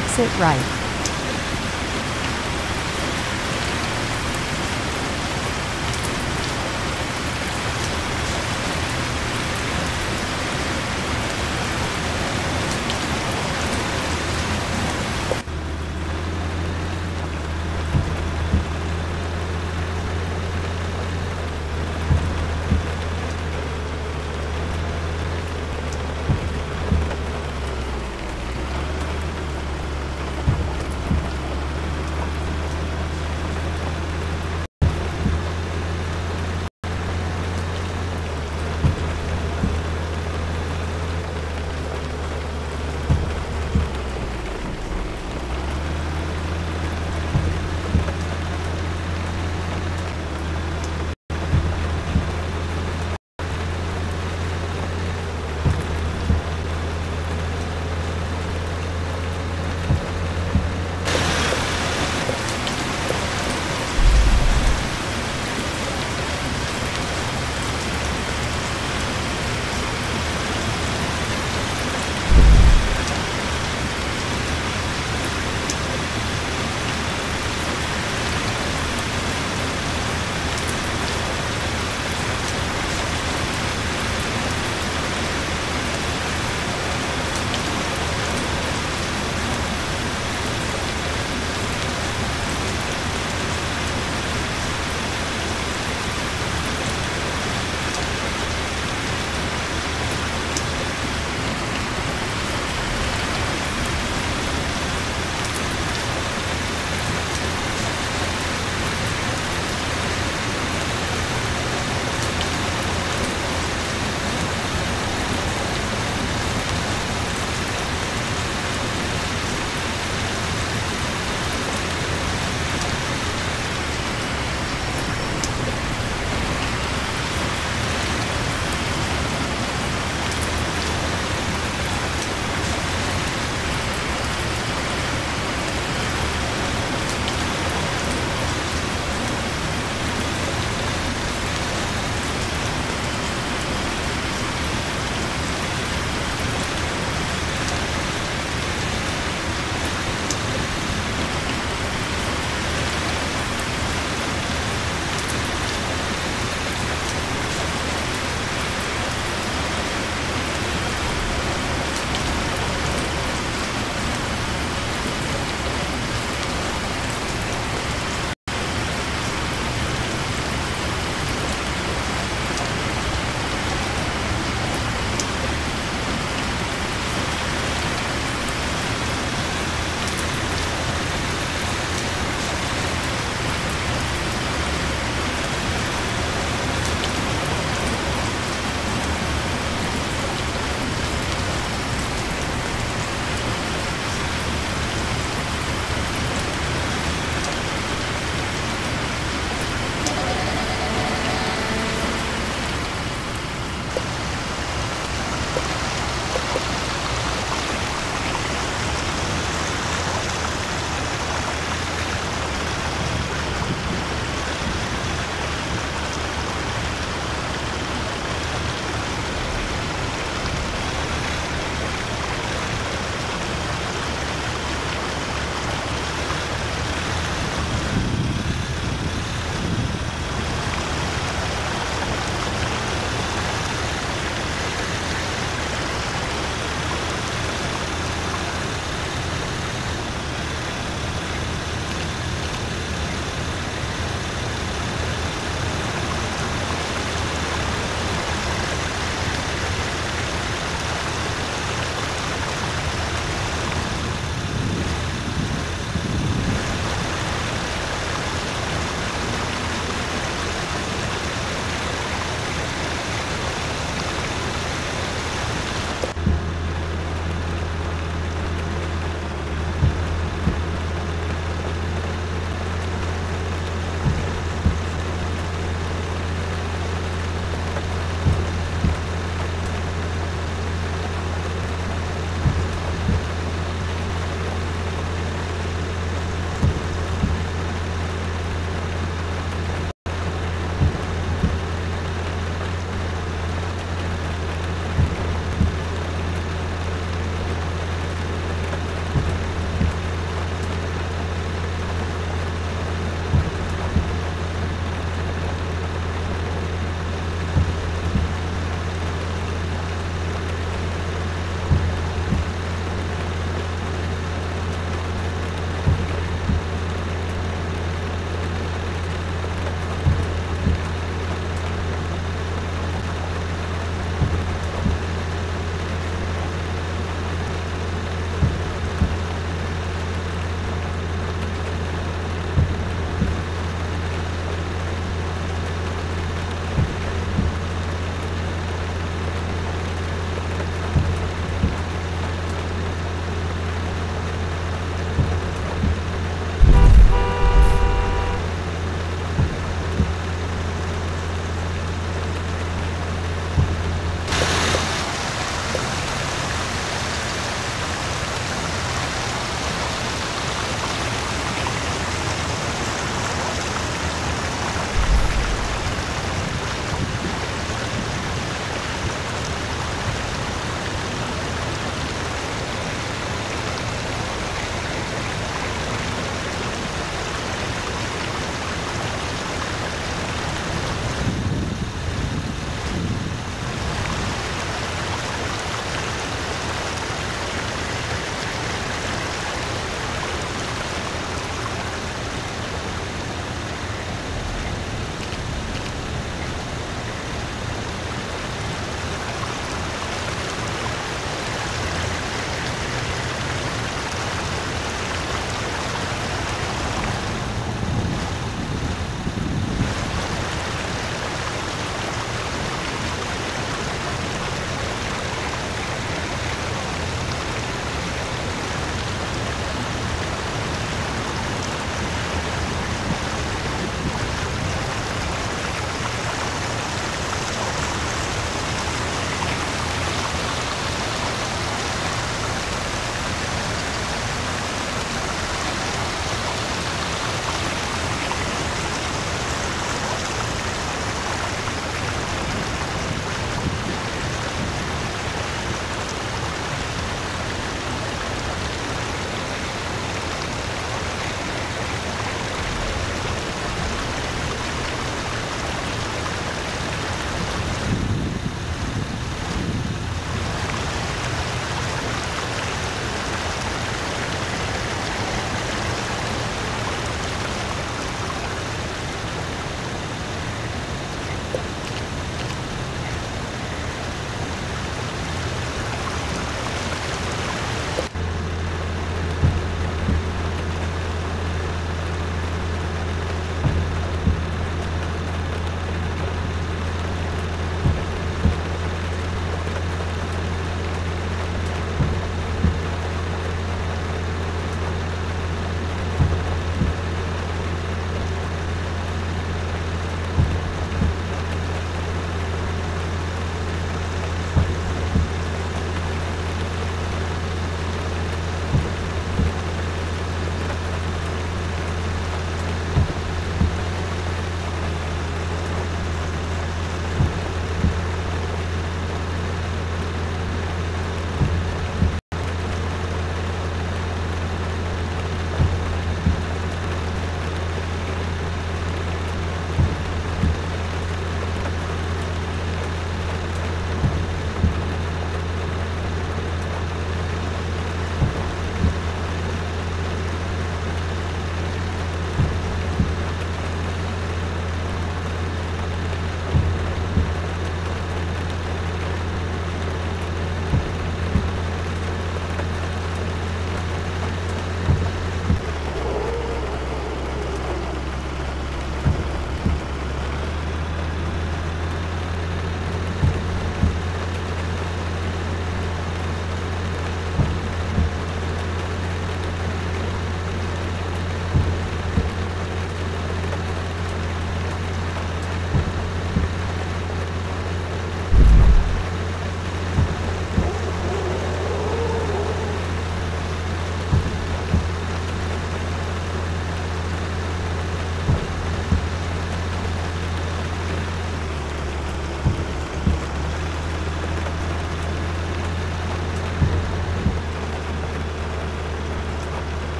exit right.